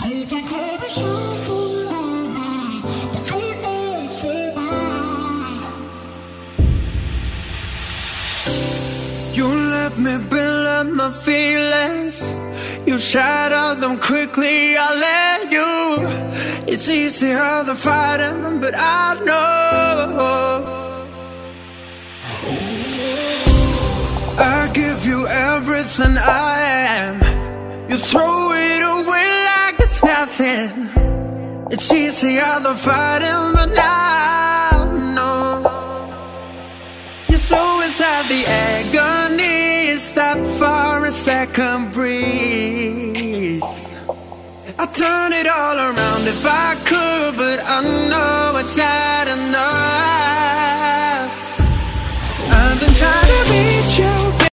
You let me build up my feelings. You shatter them quickly, I let you. It's easier than fighting, but I know. I give you everything I am It's easier than fighting, but I know You're so inside the agony Stop for a second, breathe. I'd turn it all around if I could But I know it's not enough. I've been trying